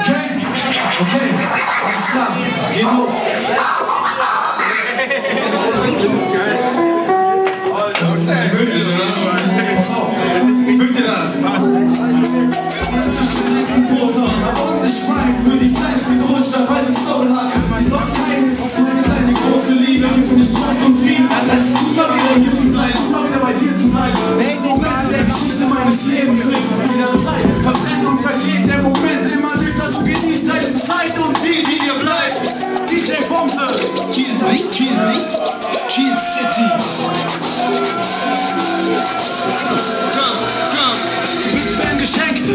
Okay? Okay? Alles klar. get los. Bomse. Kiel, Kiel, Kiel City.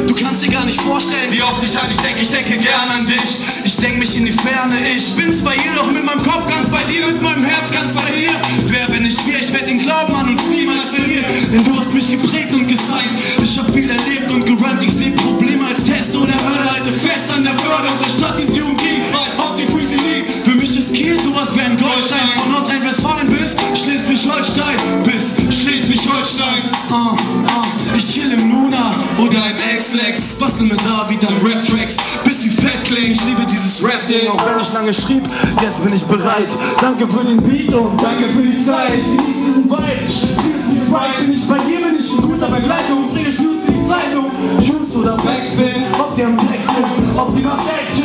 Du kannst dir gar nicht vorstellen, wie oft ich an dich denke. Ich denke gern an dich. Ich denke mich in die Ferne. Ich bin zwar hier, doch mit meinem Kopf ganz bei dir, mit meinem Herz ganz bei dir. Wer bin ich hier? Ich werde den Glauben an uns niemals verlieren. Denn du hast mich geprägt und gezeigt. Ist Kiel sowas wie ein Goldstein. Von Nordrhein-Westfalen bis Schleswig-Holstein. Bis Schleswig-Holstein. Ah, ah. Ich chill im Luna oder im X-Lex. Bastel mir da wieder Rap-Tracks. Bis fett klingen. Ich liebe dieses Rap-Ding. Auch wenn ich lange schrieb, jetzt bin ich bereit. Danke für den Beat und danke für die Zeit. Ich genieße diesen Vibe. Ich genieße die Sprite. Bin ich bei dir, bin ich in guter Begleitung. Bringe News für die Zeitung. Schutz oder Backspin. Ob die am Text sind, ob die macht Action.